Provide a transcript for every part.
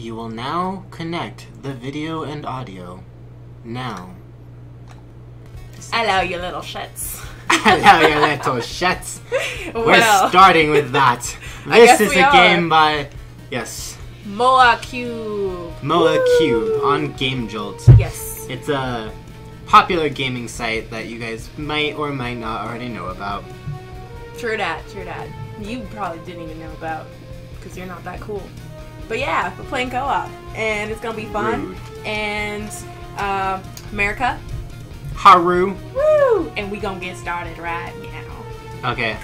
You will now connect the video and audio. Now. Hello, you little shits. Hello, you little shits. We're well, starting with that. This is a are. game by, yes, Moa Cube. Moa Woo! Cube on Game Jolt. Yes. It's a popular gaming site that you guys might or might not already know about. True that, true that. You probably didn't even know about because you're not that cool. But yeah, we're playing co-op and it's gonna be fun. Rude. And uh, America, Haru. woo! And we gonna get started right now. Okay,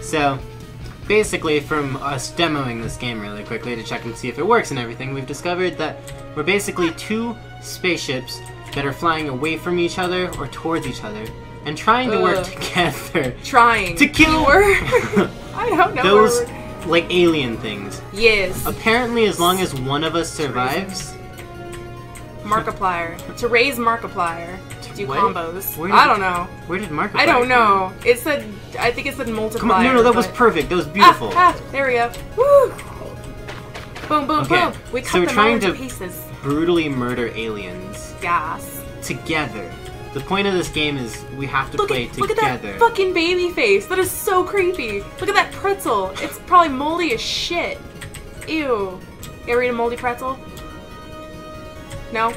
so basically, from us demoing this game really quickly to check and see if it works and everything, we've discovered that we're basically two spaceships that are flying away from each other or towards each other and trying to work together Trying to kill. I don't know. those like alien things. Yes. Apparently, as long as one of us survives, Markiplier. To raise Markiplier. To do What? combos. Did I don't know. where did Mark? I don't know. It said. I think it said multiplier. Come on, no, no, that was perfect. That was beautiful. Ah, ah, there we go. Woo! Boom, boom, Okay, boom. We so cut we're them trying all into to- pieces. Brutally murder aliens Gas. together. The point of this game is we have to Look play at, look at that fucking baby face. That is so creepy. Look at that pretzel. It's probably moldy as shit. Ew. You ever eat a moldy pretzel? No?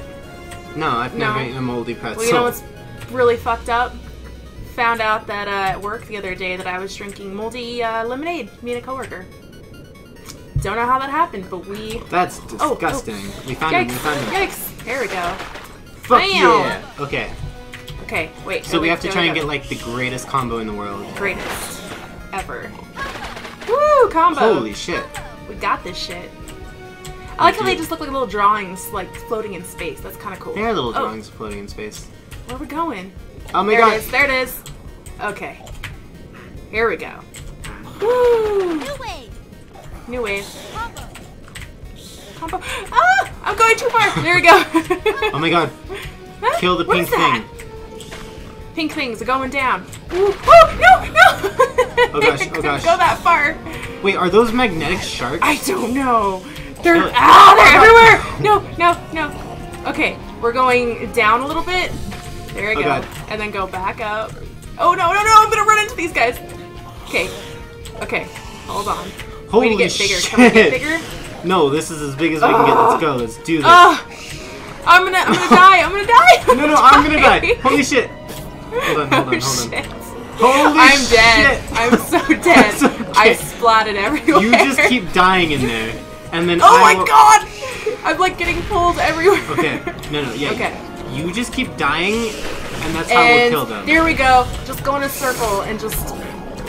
No, I've No. never eaten a moldy pretzel. Well, you know what's really fucked up? Found out that uh, at work the other day that I was drinking moldy uh, lemonade. Me and a coworker. Don't know how that happened, but we. That's Oh, disgusting. oh. We found him. We Yikes! found him. Yikes! There we go. Fuck Bam! yeah. Okay, Okay, wait. so we have to try and get like the greatest combo in the world. greatest ever. Woo! Combo. Holy shit! We got this shit. I like how they just look like little drawings, like floating in space. That's kind of cool. There are little Oh, drawings floating in space. Where are we going? Oh my there god! it is. There it is. Okay. Here we go. Woo! New wave. New wave. Combo. Combo. Ah! I'm going too far. There we go. Oh my god! Kill the What pink thing. Pink things are going down. Ooh. Oh no! No! Oh gosh, oh couldn't gosh. Go that far. Wait, are those magnetic sharks? I don't know. They're Kill ah, they're Oh, everywhere. No, no, no. Okay, we're going down a little bit. There we Oh, go. God. And then go back up. Oh no, no, no! I'm gonna run into these guys. Okay, okay. Hold on. Holy Way to get bigger. shit! Can we get bigger? No, this is as big as we can get. Let's go. Let's do this. Ah! I'm gonna, I'm gonna die. I'm gonna die. no, no, I'm gonna die. Holy shit! Hold on, hold on, Oh, hold on. shit. Holy I'm dead. I'm so dead. Okay. I splatted everywhere. You just keep dying in there, and then Oh I my god! I'm like getting pulled everywhere. Okay, no, no, yeah. Okay. You just keep dying, and that's how we'll kill them. there we go. Just go in a circle and just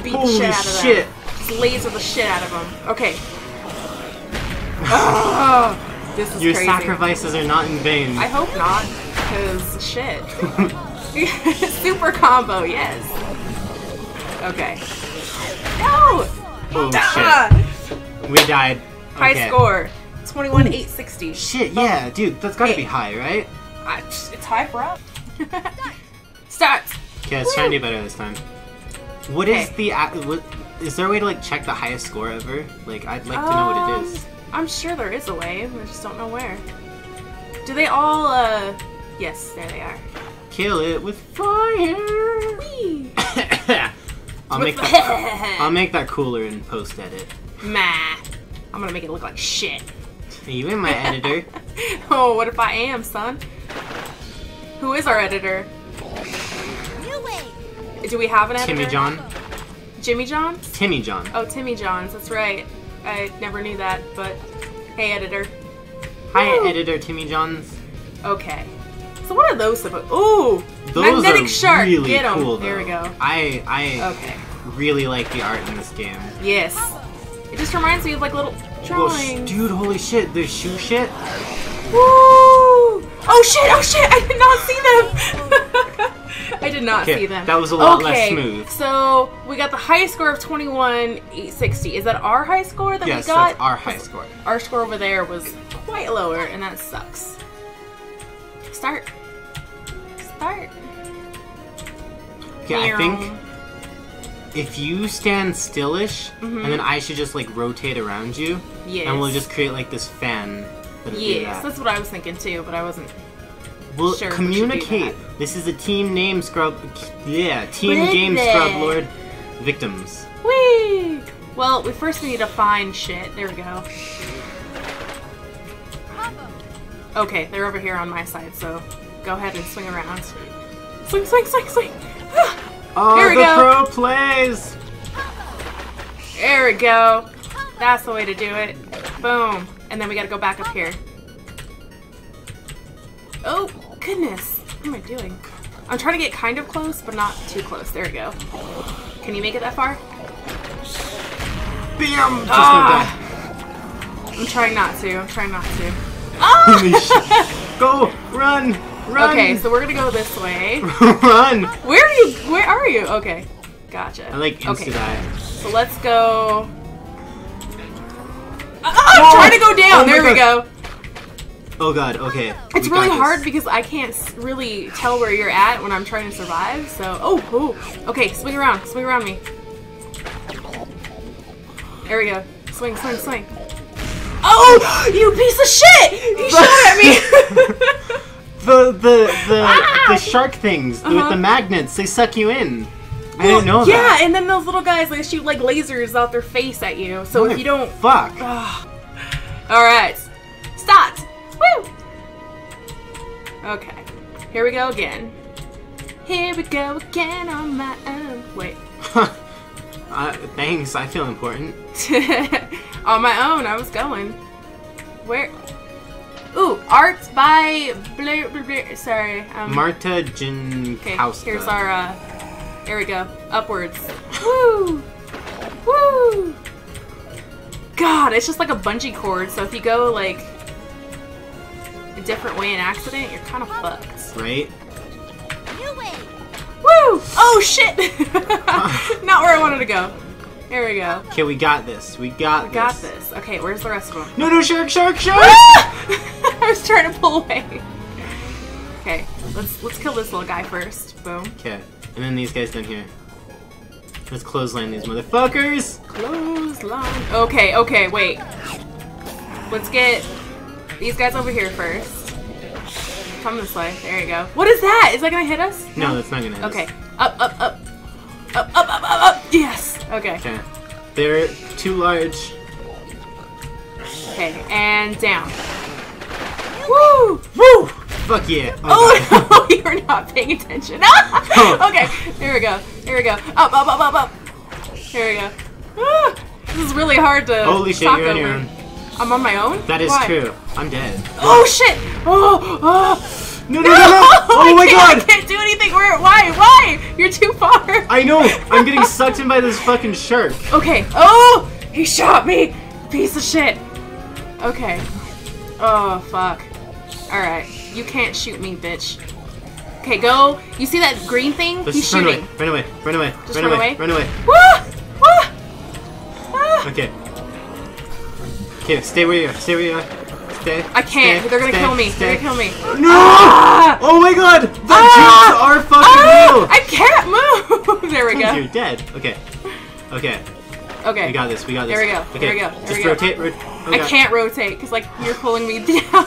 beat the shit out of them. shit! Just laser the shit out of them. Okay. oh, this is Your crazy. sacrifices are not in vain. I hope not, because shit. Super combo, yes. Okay. No! oh Ah! shit! We died. High Okay. score. 21 860. Shit, yeah, dude, that's gotta Hey. be high, right? I, it's high for up. Start. Okay, let's try and Woo. do better this time. What is Okay. the ac- what? Is there a way to like check the highest score ever? Like, I'd like to know what it is. Um, I'm sure there is a way. I just don't know where. Do they all, uh... Yes, there they are. Kill it with fire. Whee! I'll make that. I'll make that cooler in post edit. Meh. I'm gonna make it look like shit. Are you in my editor? Oh, what if I am, son? Who is our editor? Do we have an editor? Timmy John. Jimmy John? Timmy John. Oh, Timmy Johns. That's right. I never knew that, but hey, editor. Hi, Woo. editor Timmy Johns. Okay. So what are those supposed? Ooh, Those magnetic are shark. really Get 'em. cool. There we go. I I Okay. really like the art in this game. Yes. It just reminds me of like little Whoa, sh- dude, holy shit! There's shoe shit. Woo! Oh shit! Oh shit! I did not see them. I did not Okay, see them. that was a lot less Okay, smooth. So we got the highest score of 21 860. Is that our high score that Yes, we got? that's our high score. Our score over there was quite lower, and that sucks. Start. Start. Okay, I think if you stand stillish, Mhm. and then I should just like rotate around you, Yes. and we'll just create like this fan Yes, that. that's what I was thinking too, but I wasn't. Well, sure we communicate. that. This is a team name scrub. Yeah, team game it? scrub lord victims. Whee! Well, we first need to find shit. There we go. Okay, they're over here on my side, so go ahead and swing around. Swing, swing, swing, swing! Ah, Oh, Here we the go. pro plays. there we go. That's the way to do it. Boom. And then we gotta go back up here. Oh, goodness. What am I doing? I'm trying to get kind of close, but not too close. There we go. Can you make it that far? Bam! Just Ah. I'm trying not to. I'm trying not to. Down. Go, run, run. okay, so we're gonna go this way. run. Where are you? Where are you? Okay, gotcha. I like insta okay. die. So let's go. Ah, I'm trying to go down. Oh there we God. go. Oh god. Okay. It's we really hard because I can't really tell where you're at when I'm trying to survive. So, oh, oh, okay, swing around, swing around me. There we go. Swing, swing, swing. Oh, you piece of shit! You shot at me. The the the Ah! the shark things with Uh-huh. the magnets. They suck you in. I Well, didn't know yeah, that. Yeah, and then those little guys they shoot like lasers out their face at you. So if you don't, Fuck. all right, stop. Woo. Okay, here we go again. Here we go again on my own. Wait. uh, thanks. I feel important. on my own, I was going. Where? Ooh, art by Blair. Blair, Blair sorry. Um, Marta Okay, Jinkowska. here's our. uh There we go. Upwards. Woo! Woo! God, it's just like a bungee cord. So if you go like a different way in accident, you're kind of fucked. Right? New way. Woo! Oh shit! Not where I wanted to go. There we go. Okay, we got this. We got We got this. Okay, where's the rest of them? No, no, shark, shark, shark! Ah! I was trying to pull away. Okay, let's let's kill this little guy first. Boom. Okay, and then these guys down here. Let's clothesline these motherfuckers. Clothesline. Okay, okay, wait. Let's get these guys over here first. Come this way. There you go. What is that? Is that gonna hit us? No, that's not gonna hit us. Okay. Up, up, up. Up, up, up, up, up. Yes. Okay. Okay. They're too large. Okay. And down. Woo! Woo! Fuck yeah. Oh, God. no, you're not paying attention. okay, here we go. Here we go. Up, up, up, up, up. Here we go. Ah, this is really hard to Holy shit, you're on over. your own. I'm on my own? That is Why? true. I'm dead. Oh shit! Oh, oh. No, no, no, no! Oh my I can't, I can't do anything. Where? Why? Why? You're too far. I know! I'm getting sucked in by this fucking shark. Okay. Oh, he shot me. Piece of shit. Okay. Oh fuck. All right. You can't shoot me, bitch. Okay, go. You see that green thing? Let's He's shooting. run away. Run away. Run away. Run run away. away? Run away. Wah! Ah! Okay. Okay, stay where you are. Stay where you are. Stay. I can't. Stay, They're gonna stay, kill me. They're gonna kill me. No! Ah! Oh my god! The Ah! are fucking Ah! real! I can't move. there we go. You're dead. Okay. Okay. Okay. We got this. We got this. There we go, Okay. there we go, there Just we go. rotate. Ro- oh I can't rotate because like you're pulling me down.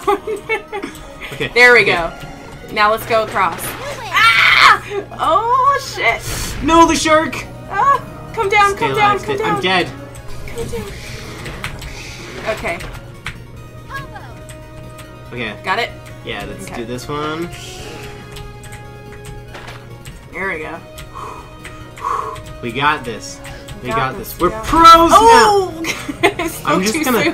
Okay. there we okay. go. Now let's go across. Ah! Oh shit! No, the shark! Ah! Come down, Stay come alive. down, come down. I'm dead. Come down. Okay. Okay. got it. Yeah, let's Okay. do this one. There we go. We got this. We Got got, this, this. we We're got pros Oh! Spoke I'm just gonna- soon.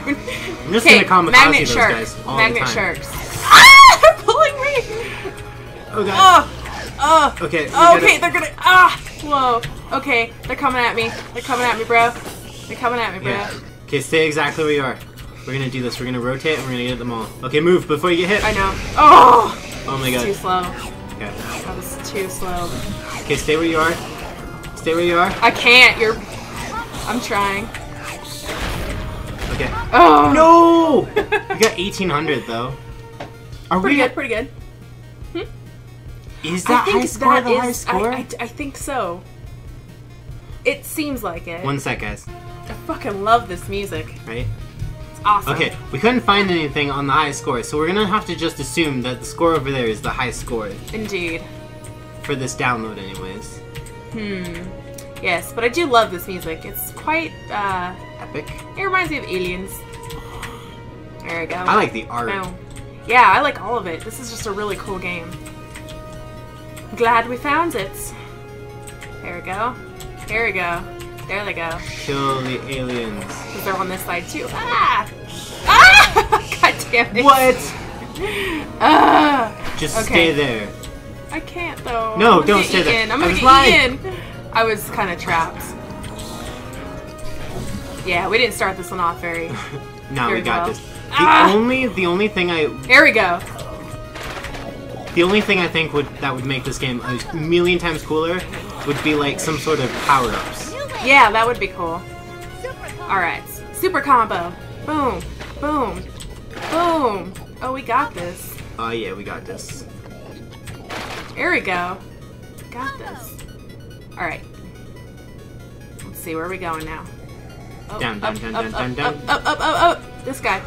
I'm just gonna kamikaze magnet those shark. guys all magnet the time. sharks. Ah! They're pulling me. Oh god. Oh! Oh! Okay. Oh, okay, they're gonna. Ah! Whoa. Okay, they're coming at me. They're coming at me, bro. They're coming at me, bro. Yeah. Okay, stay exactly where you are. We're gonna do this. We're gonna rotate and we're gonna get them all. Okay, move before you get hit. I know. Oh! Oh my god. Too slow. Okay. That was too slow. Okay, stay where you are. Stay where you are. I can't. You're. I'm trying. Okay. Oh! No! we got 1800 though. Are Pretty we? good, pretty good. Hmm? Is that high score that the high score? I, I, I think so. It seems like it. One sec, guys. I fucking love this music. Right? Awesome. Okay, we couldn't find anything on the high score, so we're gonna have to just assume that the score over there is the high score Indeed. for this download, anyways. Hmm. Yes, but I do love this music. It's quite, uh, Epic. it reminds me of Aliens. There we go. I like the art. Boom. Yeah, I like all of it. This is just a really cool game. Glad we found it. There we go. There we go. There they go. Kill the aliens. Because they're on this side too. Ah! Ah! God damn it. What? Ah! Just Okay. stay there. I can't though. No, I'm don't stay there. eaten. I'm gonna was get lying. eaten. I was kind of trapped. Yeah, we didn't start this one off very. Now we got well. this. The Ah! only, the only thing I, There we go. the only thing I think would that would make this game a million times cooler would be like some sort of power-ups. New wave. Yeah, that would be cool. All right, super combo. Boom, boom, boom. Oh, we got this. Oh yeah, we got this. There we go. Got this. All right. Let's see where are we going now. Oh, Down, down, up, down, up, down, up, down, down. Up, up, up, up. This guy.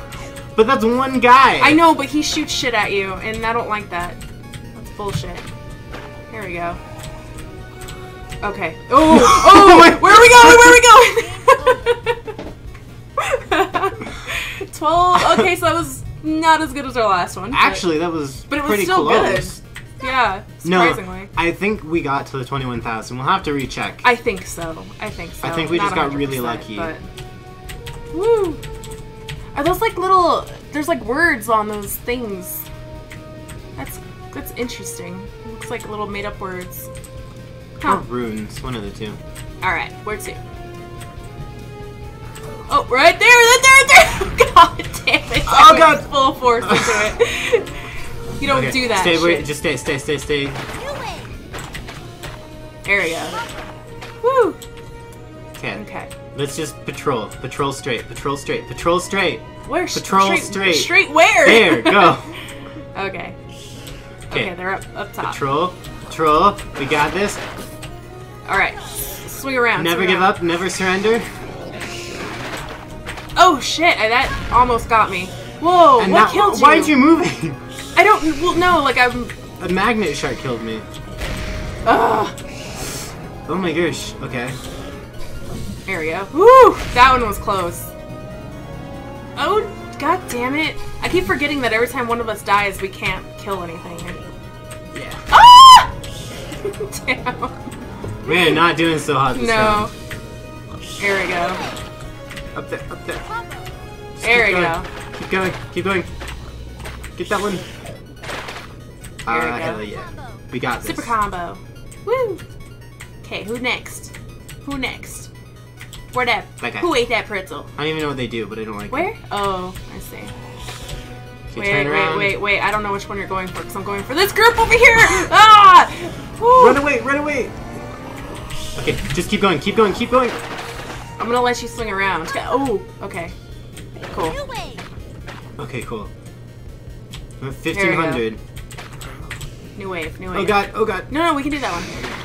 But that's one guy. I know, but he shoots shit at you, and I don't like that. That's bullshit. Here we go. Okay. Oh, oh, where are we going? Where are we going? Twelve. Okay, so that was not as good as our last one. but- Actually, that was But it was pretty still close. yeah, surprisingly. No. I think we got to the 21,000. We'll have to recheck. I think so. I think so. I think we Not just got really lucky. But... Woo! Are those like little? There's like words on those things. That's that's interesting. looks like little made up words. Or runes, one of the two. All right, where to? Oh, right there, right there, right there! Oh, God damn it! Oh, I Oh, God. Full force into it. you don't Okay, do that. Stay, wait, just stay, stay, stay, stay. There we go. Woo! Okay. Okay. Let's just patrol. Patrol straight. Patrol straight. Patrol straight. Where? Patrol straight. straight. Straight where? There, go. okay. Okay. Okay, they're up up top. Patrol. Patrol. We got this. All right, s- swing around. Never swing give around. up. Never surrender. Oh shit! I, that almost got me. Whoa! And what now, killed you? why aren't you moving? I don't. Well, no. Like I'm. A magnet shark killed me. Ugh. Oh my gosh. Okay. There we go. Woo! That one was close. Oh, god damn it! I keep forgetting that every time one of us dies, we can't kill anything. Yeah. Ah! damn. We're not doing so hot this No. round. There we go. Up there. Up there. Just There we going. go. Keep going. Keep going. Get that one. We Ah, go. hell yeah. We got this. Super combo. Woo! Okay, who next? Who next? Where that? That guy. Who ate that pretzel? I don't even know what they do, but I don't like it. Where? it. Oh, I see. Wait, wait, wait, wait. I don't know which one you're going for because I'm going for this group over here. ah! Woo! Run away! Run away! Okay, just keep going. Keep going. Keep going. I'm gonna let you swing around. Oh, okay. Cool. Okay, cool. Uh, 1500. New wave, new oh wave. Oh god. Oh god. No, no, we can do that one.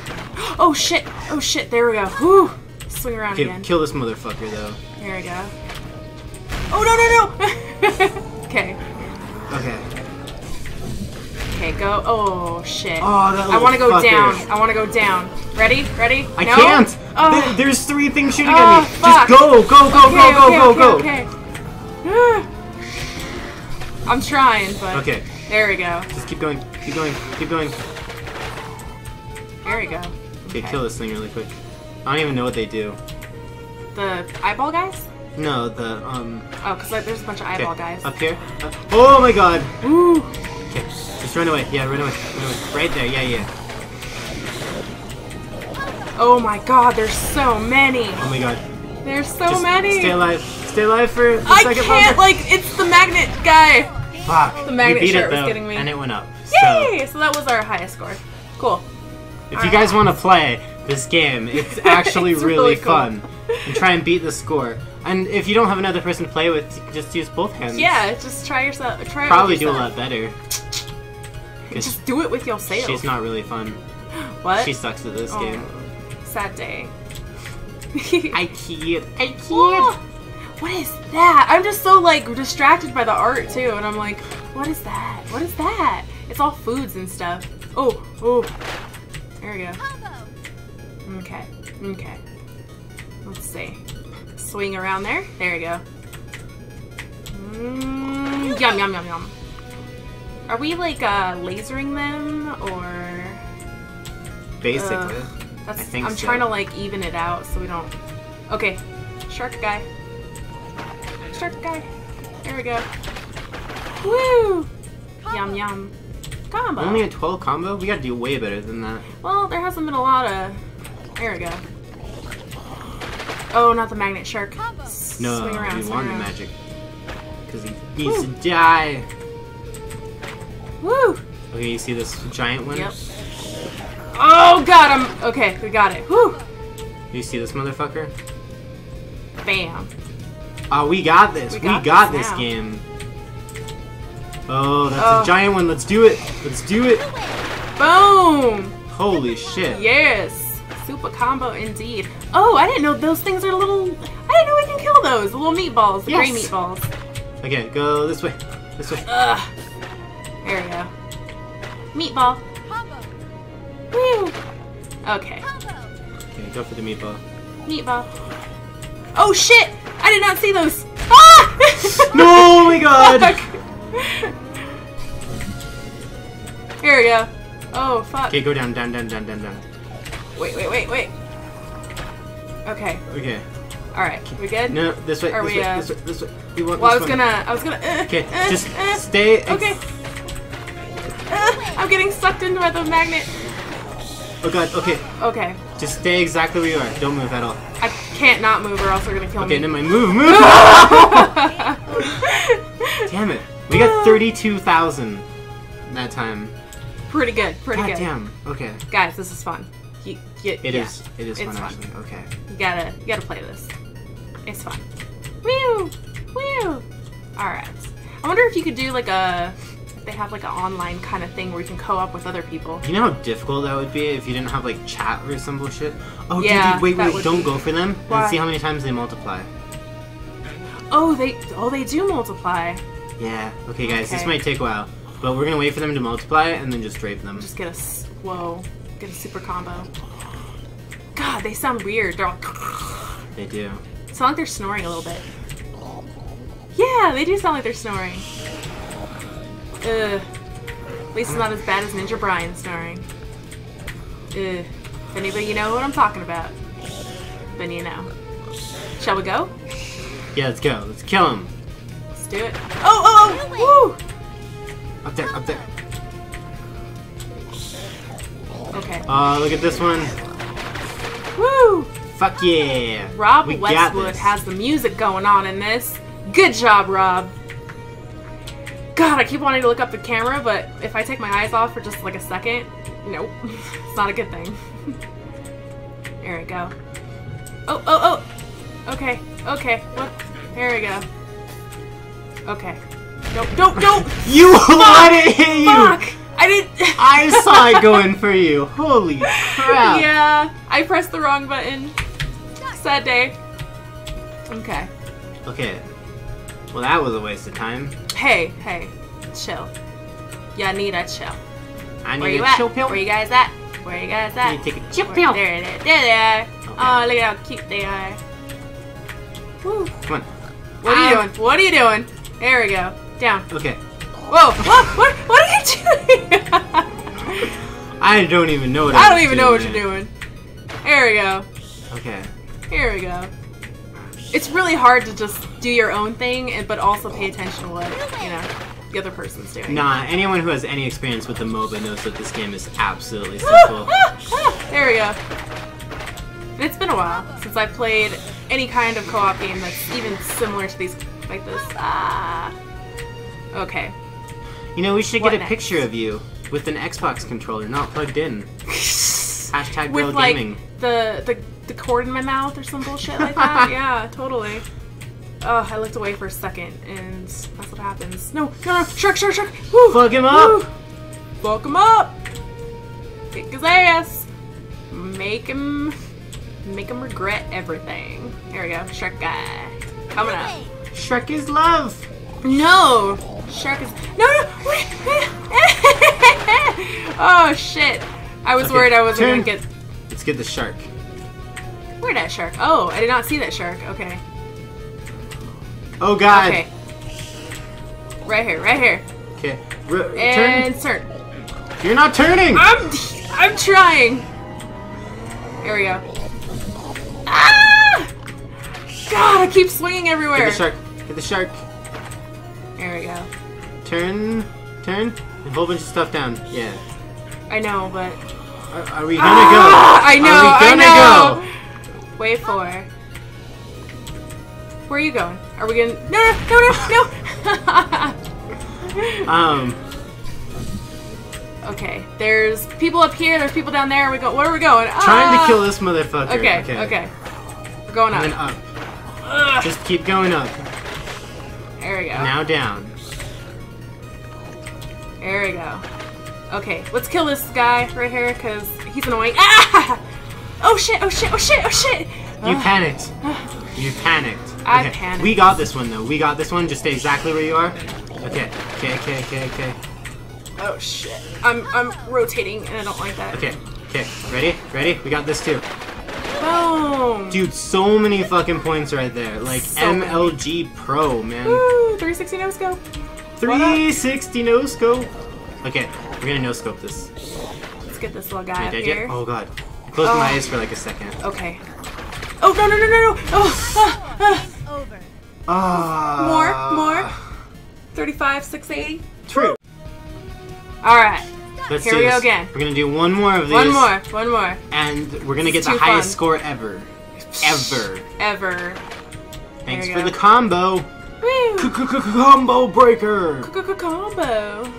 Oh shit! Oh shit! There we go. Whew! Swing around Okay, again. kill this motherfucker though. There we go. Oh no no no! okay. Okay. Okay, go. Oh shit. Oh, that I want to go fucker. down. I want to go down. Ready? Ready? I no? can't. Oh. There- there's three things shooting Oh, at me. fuck. Just go, go, go, okay, go, okay, go, okay, go, go. okay. I'm trying, but Okay, there we go. just keep going. Keep going. Keep going. There we go. Okay, kill this thing really quick. I don't even know what they do. The eyeball guys? No, the um. Oh, because like, there's a bunch of Okay, eyeball guys. up here. Uh, oh my god. Ooh. Okay, just run away. Yeah, run away. Run away. Right there. Yeah, yeah. Oh my god, there's so many. Oh my god. There's so Just many. Stay alive. Stay alive for a I second can't, longer. like, it's the magnet guy. Fuck. the magnet shirt it was though, getting me. and it went up. So Yay! So that was our highest score. Cool. if you guys want to play this game, it's actually It's really, really cool. fun. And try and beat the score. And if you don't have another person to play with, you can just use both hands. Yeah, just try yourself. Try it Probably with do a lot better. Just do it with yourself. she's not really fun. What? She sucks at this Oh, game. Sad day. I kid. I kid. Whoa. What is that? I'm just so like distracted by the art too, and I'm like, what is that? What is that? It's all foods and stuff. Oh, oh. There we go. Combo. Okay, okay. Let's see. Swing around there. There we go. Mm, yum, yum, yum, yum. Are we like uh, lasering them or? Basically. Ugh. That's, I think I'm so. trying to like even it out so we don't. Okay, shark guy. Shark guy. There we go. Woo! Yum yum. Combo. Only a 12 combo? We gotta do way better than that. Well, there hasn't been a lot of. There we go. Oh, not the magnet shark. No, Swing around, we swing want the magic. Because he needs to die. Woo! Okay, you see this giant one? Yep. Oh god, I'm okay. We got it. Woo! You see this motherfucker? Bam. Oh, we got this. We We got got, this this, game. Oh, that's Oh. a giant one. Let's do it. Let's do it. Boom! Holy shit. Yes. Super combo indeed. Oh, I didn't know those things are little. I didn't know we can kill those. The little meatballs. The gray Yes. meatballs. Okay, go this way. This way. Ugh. There we go. Meatball. Combo. Woo! Okay. Combo. Okay, go for the meatball. Meatball. Oh shit! I did not see those. Ah! No, oh my god! Fuck. Here we go. Oh fuck. Okay, go down, down, down, down, down, down. Wait, wait, wait, wait. Okay. Okay. All right. We good? No, this way, Are this we, way, uh, this way, this way. We want Well, I was one. gonna. I was gonna. Uh, Okay, uh, just uh, stay. Okay. Uh, I'm getting sucked into the magnet. Oh god, okay. Okay. Just stay exactly where you are. Don't move at all. I can't not move or else they're gonna kill Okay, me. never mind. Move, move! damn it. We got 32,000 that time. pretty good. Pretty God good. damn. Okay. Guys, this is fun. You, you, It yeah. is. It is It's fun, fun. actually. Okay. You gotta, you gotta play this. It's fun. Woo, woo. All right. I wonder if you could do like a, if they have like an online kind of thing where you can co-op with other people. You know how difficult that would be if you didn't have like chat or some bullshit? Oh, dude, Yeah, dude, wait, wait, don't be- go for them Why? and see how many times they multiply. Oh, they, oh, they do multiply. Yeah. Okay, guys, okay. this might take a while, but we're gonna wait for them to multiply and then just drape them. Just get a, whoa, get a super combo. God, they sound weird. They're all, They do. sound like they're snoring a little bit. Yeah, they do sound like they're snoring. Ugh. At least it's not as bad as Ninja Brian snoring. Ugh. If anybody you know what I'm talking about, then you know. Shall we go? Yeah, let's go. Let's kill him. Let's do it. Oh, oh, oh! Up there, up there. Okay. Oh, look at this one. Woo! Fuck yeah. Rob we Westwood has the music going on in this. Good job, Rob. God, I keep wanting to look up the camera, but if I take my eyes off for just like a second, nope. it's not a good thing. there we go. Oh, oh, oh! Okay, okay. What? There we go. Okay. Nope, don't, don't! You let it hit you! Fuck! I didn't. I saw it going for you. Holy crap. Yeah, I pressed the wrong button. Sad day. Okay. Okay. Well, that was a waste of time. Hey, hey, chill. Yeah, need a chill. I Where need you a at? chill pill. Where you guys at? Where you guys at? need to take a chill Where- pill. There it is. There they are. Oh, look at how cute they are. Woo. Come on. What are you Ah. doing? What are you doing? There we go. Down. Okay. Whoa. What? What? What are you doing? I don't even know what I I'm don't even know what you're doing. There we go. Okay. Here we go. It's really hard to just do your own thing, but also pay attention to what you know the other person's doing. Nah, anyone who has any experience with the MOBA knows that this game is absolutely simple. there we go. It's been a while since I played any kind of co-op game that's even similar to these like this. Ah. Okay. You know, we should What get a next? picture of you with an Xbox controller not plugged in. Hashtag With real like gaming. the, the the cord in my mouth or some bullshit like that. yeah, totally. Oh, I looked away for a second, and that's what happens. No, no, no, shark, shark, shark! Woo! Fuck him up! Woo! Fuck him up! Kick his ass! Make him... Make him regret everything. There we go, shark guy. Coming up. Shrek is love. No! Shark is. No, no! Wait! oh, shit. I was Okay, worried I wasn't gonna get. Let's get the shark. Where'd that shark? Oh, I did not see that shark. Okay. Oh god. Okay. Right here, right here. Okay. R- And turn. turn. You're not turning. I'm I'm trying. There we go. Ah! God, I keep swinging everywhere. Get the shark. Get the shark. There we go. Turn. Turn. A whole bunch of stuff down. Yeah. I know, but Are, are we gonna Ah, go? I know, Are we I gonna know. wait for. Where are you going? Are we gonna? No, no, no, no, no. Um. okay, there's people up here. There's people down there. We go. Where are we going? Trying Ah! to kill this motherfucker. Okay, okay. We're going And then up. up. Ugh. Just keep going up. There we go. Now down. There we go. Okay, let's kill this guy right here because he's annoying. Ah! Oh shit! Oh shit! Oh shit! Oh shit! You Ugh. panicked. You panicked. I panicked. We got this one though. We got this one. Just stay exactly where you are. Okay. Okay. Okay. Okay. Okay. Oh shit! I'm I'm rotating and I don't like that. Okay. Okay. Ready? Ready? We got this too. Boom! Dude, so many fucking points right there. Like So many. MLG Pro, man. Woo! 360 no scope. 360 no scope. Okay, we're gonna no scope this. Let's get this little guy Wait, up here. Oh god. Close my Oh. eyes for like a second. Okay. Oh no no no no no! Oh! Ah, ah. Over. Ah. More more. 35 680. True. All right. Let's Here do we go again. We're gonna do one more of these. One more. One more. And we're gonna get the highest fun. score ever. Ever. Ever. Thanks for go. the combo. Woo! Combo breaker. Combo.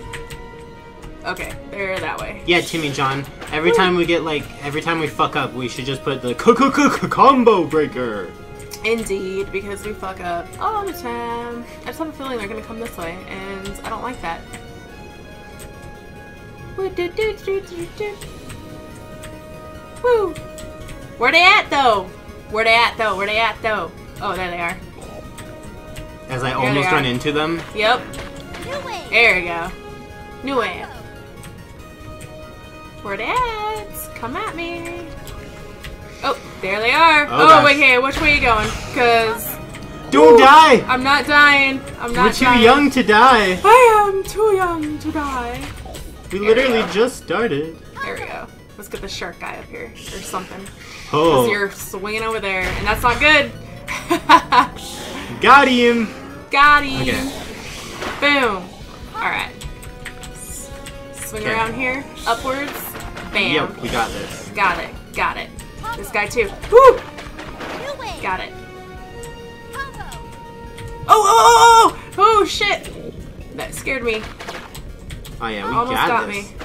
Okay, they're that way. Yeah, Timmy John. Every time we get like, every time we fuck up, we should just put the combo breaker. Indeed, because we fuck up all the time. I just have a feeling they're gonna come this way, and I don't like that. Woo! Where they at though? Where they at though? Where they at though? Oh, there they are. As I almost run into them. Yep, there we go. New wave. Where they at? Come at me. Oh, there they are. Oh, Oh, wait, hey, which way are you going? Cause Don't die. I'm not dying. I'm not We're too dying. young to die. I am too young to die. We we literally go. just started. There we go. Let's get the shark guy up here or something. Oh, you're swinging over there, and that's not good. got him. Got him. Okay. Boom. All right. Swing Okay. around here, upwards. Bam. Yep, we got this. Got it. Got it. This guy too. Woo! Got it. Oh, oh, oh, oh, oh, oh, shit! That scared me. Oh yeah, we Almost got, got this. me.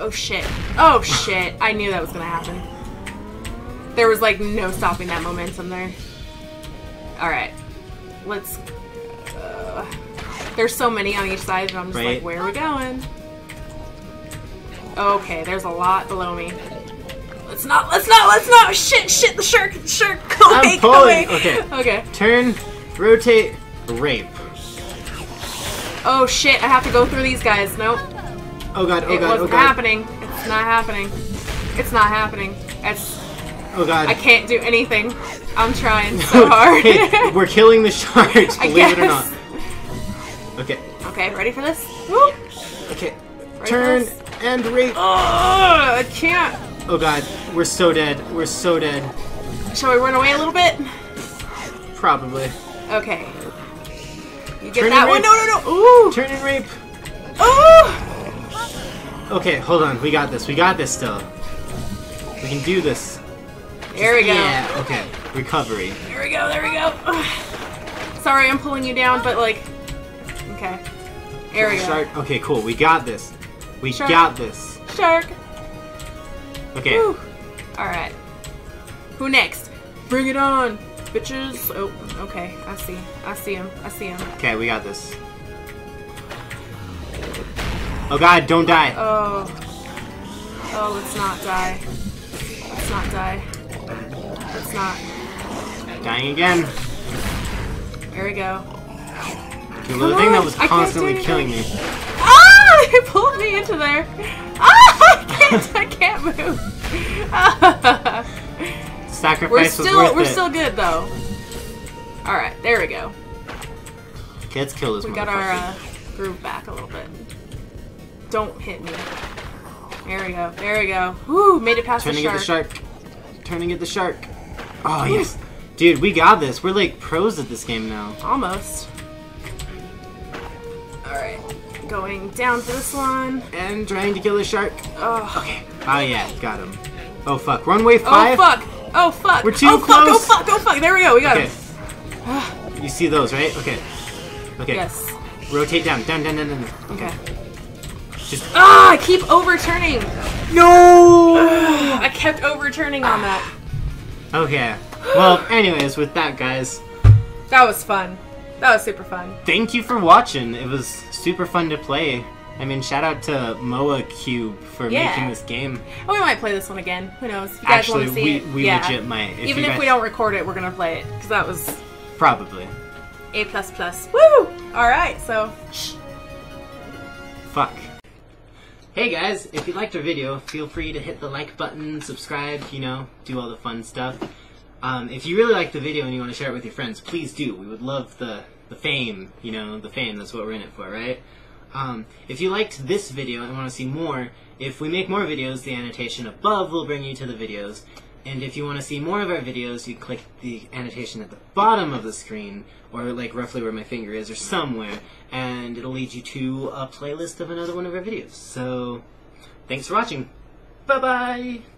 Oh shit. Oh shit. I knew that was gonna happen. There was like no stopping that momentum there. Alright. Let's. Uh, there's so many on each side, and I'm just Right. like, where are we going? Okay, there's a lot below me. Let's not, let's not, let's not! Shit, shit, the shark, the shark, go I'm away, go pulling. away! Okay. Okay. Turn, rotate, rape. Oh shit, I have to go through these guys. Nope. Oh god, oh it god, oh wasn't happening. It's not happening. It's not happening. It's Oh god. I can't do anything. I'm trying so hard. hey, we're killing the sharks, believe it or not. Okay, Okay, ready for this? Woo! okay. Ready Turn and rape. Oh, I can't. Oh god, we're so dead. We're so dead. Shall we run away a little bit? Probably. Okay. You get Turn that one? No, no, no. Ooh. Turn and rape. Ooh. Okay, hold on. We got this. We got this still. We can do this. There we go. Yeah, okay. Recovery. There we go. There we go. Sorry, I'm pulling you down, but like. Okay. There we go. Shark. Okay, cool. We got this. We Shark. got this. Shark. Okay. Whew. Alright. Who next? Bring it on, bitches. Oh, okay. I see. I see him. I see him. Okay, we got this. Oh god, don't die. Oh. Oh, let's not die. Let's not die. Let's not. Dying again. There we go. The thing that was constantly killing me. Ah! It pulled me into there. Ah! I can't. I can't move. Sacrifice we're was still. We're it. still good though. All right. There we go. Okay, let's kill this We got our uh, groove back a little bit. Don't hit me. There we go. There we go. Woo! Made it past Trying to the shark. the shark. To get the shark. Oh, yes. Dude, we got this. We're like pros at this game now. Almost. Alright. Going down this one. And trying to kill the shark. Oh. Okay. Oh, yeah. Got him. Oh, fuck. Runway 5? Oh fuck! Oh fuck! We're too oh, Fuck, oh fuck! Oh fuck! There we go. We got Okay. him. You see those, right? Okay. Okay. Yes. Rotate down. Down, down, down, down. down. Okay. Just. Ah! I keep overturning. No! I kept overturning on that. Okay. Well, anyways, with that, guys, That was fun. That was super fun. thank you for watching. It was super fun to play. I mean, shout out to Moa Cube for Yeah. making this game. Oh, we might play this one again. Who knows? If you guys Actually, want to see we, it, we yeah. legit might. If Even if guys, we don't record it, we're gonna play it because that was Probably. A plus plus. Woo! All right, so Fuck. Hey guys, if you liked our video, feel free to hit the like button, subscribe, you know, do all the fun stuff. Um, if you really like the video and you want to share it with your friends, please do. We would love the, the fame, you know, the fame, that's what we're in it for, right? Um, if you liked this video and want to see more, if we make more videos, the annotation above will bring you to the videos. And if you want to see more of our videos, you click the annotation at the bottom of the screen, or like roughly where my finger is, or somewhere, and it'll lead you to a playlist of another one of our videos. So, thanks for watching. Bye bye!